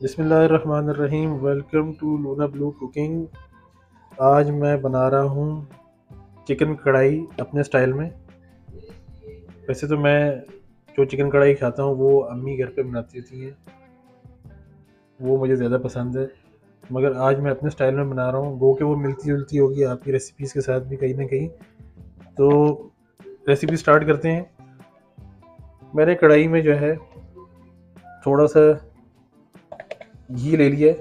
बसमीम welcome to Luna Blue Cooking. आज मैं बना रहा हूँ चिकन कढ़ाई अपने स्टाइल में। वैसे तो मैं जो चिकन कढ़ाई खाता हूँ, वो अम्मी घर पे बनाती थी। हैं वो मुझे ज़्यादा पसंद है। मगर आज मैं अपने स्टाइल में बना रहा हूँ। गो के वो मिलती जुलती होगी, आपकी रेसिपीज़ के साथ भी कहीं ना कहीं। तो रेसिपी स्टार्ट करते हैं। मैंने कढ़ाई में जो है थोड़ा सा घी ले लिया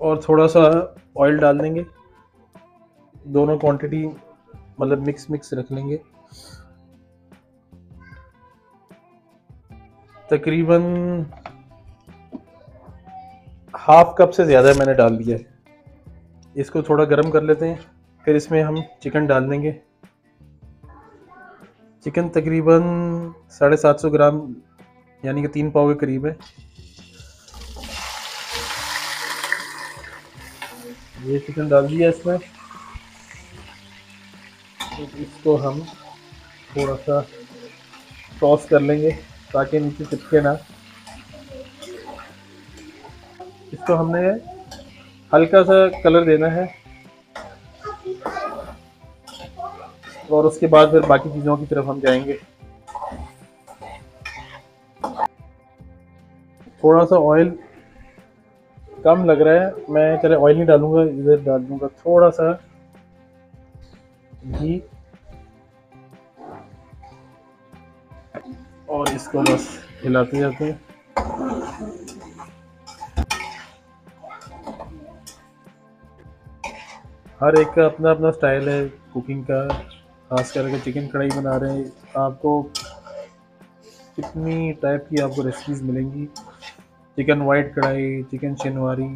और थोड़ा सा ऑयल डाल देंगे। दोनों क्वांटिटी मतलब मिक्स मिक्स रख लेंगे। तकरीबन हाफ़ कप से ज़्यादा मैंने डाल दिया है। इसको थोड़ा गर्म कर लेते हैं, फिर इसमें हम चिकन डाल देंगे। चिकन तकरीबन साढ़े सात सौ ग्राम, यानी कि तीन पाव के करीब है। ये चिकन डाल दिया इसमें। तो इसको हम थोड़ा सा टॉस कर लेंगे, ताकि नीचे चिपके ना। इसको हमने हल्का सा कलर देना है। और उसके बाद फिर बाकी चीज़ों की तरफ़ हम जाएँगे। थोड़ा सा ऑयल कम लग रहा है। मैं चले ऑयल नहीं डालूँगा, इधर डाल दूँगा। थोड़ा सा घी। और इसको बस हिलाते जाते हैं हर एक का अपना अपना स्टाइल है, कुकिंग का, खास करके चिकन कढ़ाई बना रहे हैं। आपको कितनी टाइप की आपको रेसिपीज़ मिलेंगी? Chicken white kadai, chicken Shinwari.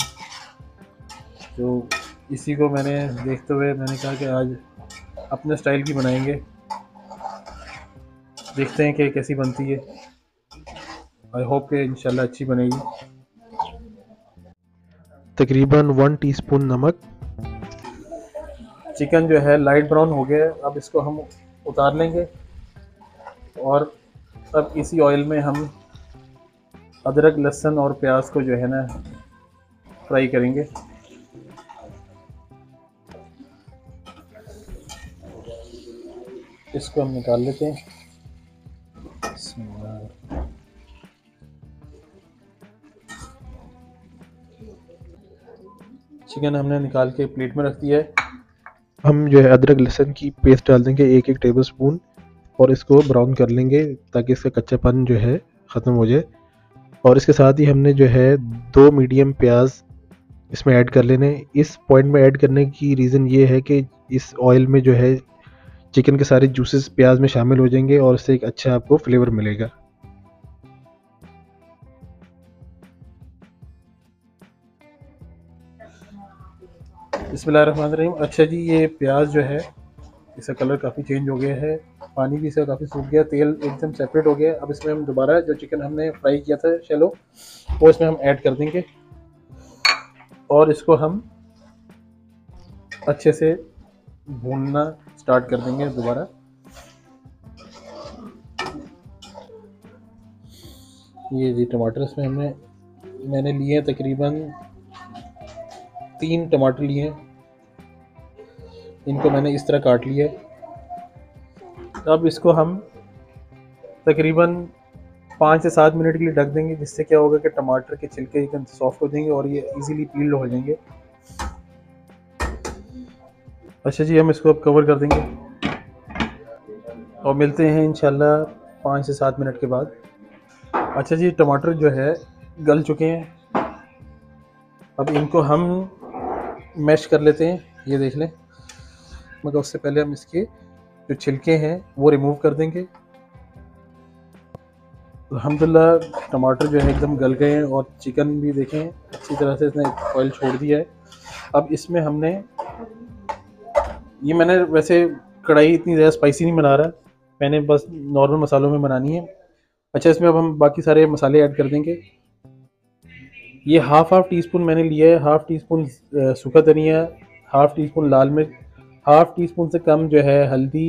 तो इसी को मैंने देखते हुए मैंने कहा कि आज अपने स्टाइल की बनाएँगे। देखते हैं कि कैसी बनती है। आई होप कि इंशाल्लाह अच्छी बनेगी। तकरीबन वन टीस्पून नमक। चिकन जो है लाइट ब्राउन हो गया। है अब इसको हम उतार लेंगे। और अब इसी ऑयल में हम अदरक, लहसुन और प्याज को जो है ना फ्राई करेंगे। इसको हम निकाल लेते हैं। चिकन हमने निकाल के प्लेट में रख दिया है। हम जो है अदरक लहसुन की पेस्ट डाल देंगे एक एक टेबल स्पून और इसको ब्राउन कर लेंगे ताकि इसका कच्चापन जो है ख़त्म हो जाए। और इसके साथ ही हमने जो है दो मीडियम प्याज इसमें ऐड कर लेने। इस पॉइंट में ऐड करने की रीज़न ये है कि इस ऑयल में जो है चिकन के सारे जूसेस प्याज में शामिल हो जाएँगे और इससे एक अच्छा आपको फ्लेवर मिलेगा। रहीम अच्छा जी, ये प्याज जो है, इसका कलर काफ़ी चेंज हो गया है। पानी भी इसका काफ़ी सूख गया, तेल एकदम सेपरेट हो गया। अब इसमें हम दोबारा जो चिकन हमने फ्राई किया था चलो वो इसमें हम ऐड कर देंगे। और इसको हम अच्छे से भूनना स्टार्ट कर देंगे दोबारा। ये जी टमाटर इसमें हमने, मैंने लिए तकरीबन तीन टमाटर लिए हैं। इनको मैंने इस तरह काट लिया है। अब इसको हम तकरीबन पाँच से सात मिनट के लिए ढक देंगे, जिससे क्या होगा कि टमाटर के छिलके एकदम सॉफ्ट हो जाएँगे और ये इजीली पील हो जाएँगे। अच्छा जी, हम इसको अब कवर कर देंगे। और मिलते हैं इंशाल्लाह पाँच से सात मिनट के बाद। अच्छा जी, टमाटर जो है गल चुके हैं। अब इनको हम मैश कर लेते हैं, ये देख लें। मगर उससे पहले हम इसके जो छिलके हैं, वो रिमूव कर देंगे। अलहमदिल्ला टमाटर जो है एकदम गल गए हैं और चिकन भी देखें, अच्छी तरह से इसने ऑयल छोड़ दिया है। अब इसमें हमने, ये मैंने वैसे कढ़ाई इतनी ज़्यादा स्पाइसी नहीं बना रहा, मैंने बस नॉर्मल मसालों में बनानी है। अच्छा इसमें अब हम बाकी सारे मसाले ऐड कर देंगे। ये हाफ़ हाफ़ टी स्पून मैंने लिया है हाफ़ टी स्पून सूखा धनिया हाफ़ टी स्पून लाल मिर्च हाफ़ टी स्पून से कम जो है हल्दी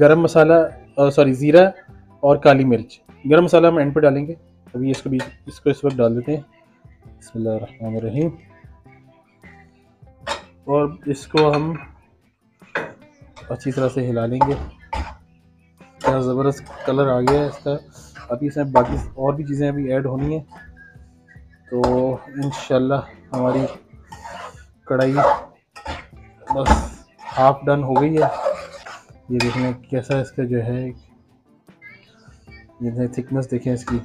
गरम मसाला सॉरी ज़ीरा और काली मिर्च। गरम मसाला हम एंड पे डालेंगे। अभी इसको भी इसको इस वक्त डाल देते हैं। बसमीम और इसको हम अच्छी तरह से हिला लेंगे क्या ज़बरदस्त कलर आ गया है इसका। अभी इसमें बाकी और भी चीज़ें अभी ऐड होनी है। तो इन हमारी कढ़ाई बस हाफ़ डन हो गई है। ये देखने कैसा इसका जो है, ये थिकनेस देखें इसकी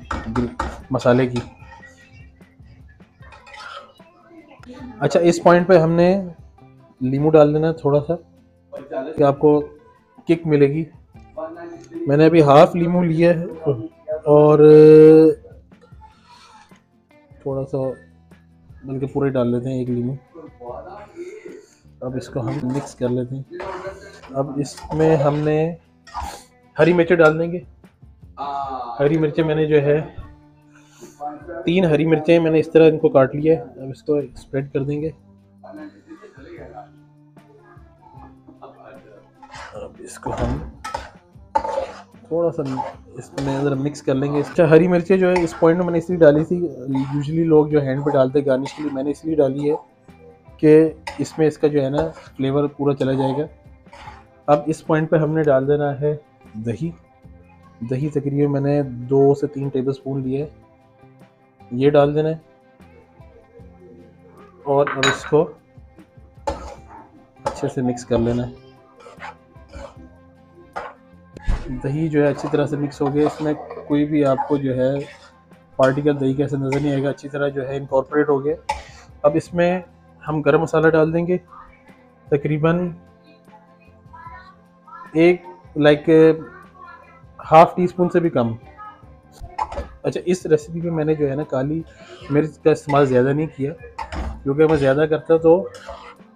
मसाले की। अच्छा इस पॉइंट पे हमने लीमू डाल देना है थोड़ा सा, कि आपको किक मिलेगी। मैंने अभी हाफ़ लीमू लिया है और थोड़ा सा बल्कि पूरे डाल लेते हैं एक लीमू अब इसको हम मिक्स कर लेते हैं। अब इसमें हमने हरी मिर्चें डाल देंगे। हरी मिर्चें मैंने जो है, तीन हरी मिर्चें मैंने इस तरह इनको काट लिया है। अब इसको स्प्रेड कर देंगे। अब इसको हम थोड़ा सा इसमें ज़रा मिक्स कर लेंगे अच्छा हरी मिर्चें जो है, इस पॉइंट में मैंने इसलिए डाली थी यूजली लोग जो हैंड पे डालते हैं गार्निश के लिए, मैंने इसलिए डाली है कि इसमें इसका जो है ना फ्लेवर पूरा चला जाएगा। अब इस पॉइंट पे हमने डाल देना है दही। दही तकरीबन मैंने दो से तीन टेबल स्पून लिए ये डाल देना है। और अब इसको अच्छे से मिक्स कर लेना है। दही जो है अच्छी तरह से मिक्स हो गया। इसमें कोई भी आपको जो है पार्टिकल दही कैसे नज़र नहीं आएगा। अच्छी तरह जो है इनकॉर्पोरेट हो गया। अब इसमें हम गरम मसाला डाल देंगे। तकरीबन एक लाइक हाफ़ टी स्पून से भी कम। अच्छा इस रेसिपी में मैंने जो है ना काली मिर्च का इस्तेमाल ज़्यादा नहीं किया। क्योंकि मैं ज़्यादा करता तो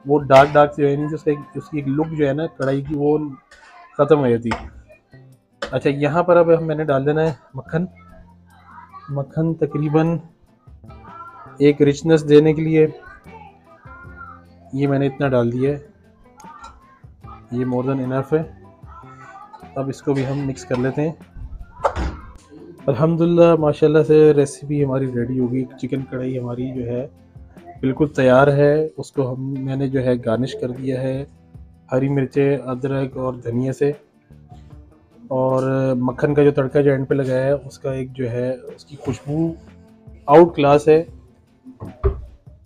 वो डार्क डार्क जो है नहीं उसका उसकी लुक जो है ना, कढ़ाई की वो ख़त्म हो जाती। अच्छा यहाँ पर अब मैंने डाल देना है मक्खन। मक्खन तकरीबन एक रिचनेस देने के लिए ये मैंने इतना डाल दिया है। ये मोर देन इनफ है। अब इसको भी हम मिक्स कर लेते हैं। अल्हम्दुलिल्लाह, माशाल्लाह से रेसिपी हमारी रेडी होगी चिकन कढ़ाई हमारी जो है, बिल्कुल तैयार है। उसको हम, मैंने जो है गार्निश कर दिया है। हरी मिर्चें, अदरक और धनिया से। और मक्खन का जो तड़का जो एंड पे लगाया है, उसका एक जो है, उसकी खुशबू आउट क्लास है।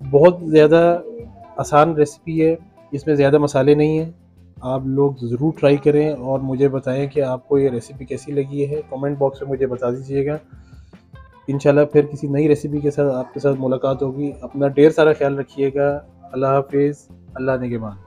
बहुत ज़्यादा आसान रेसिपी है, इसमें ज़्यादा मसाले नहीं हैं। आप लोग ज़रूर ट्राई करें और मुझे बताएँ कि आपको ये रेसिपी कैसी लगी है। कमेंट बॉक्स में मुझे बता दीजिएगा। इन फिर किसी नई रेसिपी के साथ आपके साथ मुलाकात होगी। अपना ढेर सारा ख्याल रखिएगा। अल्लाह हाफिज़। अल्लाह ने के मान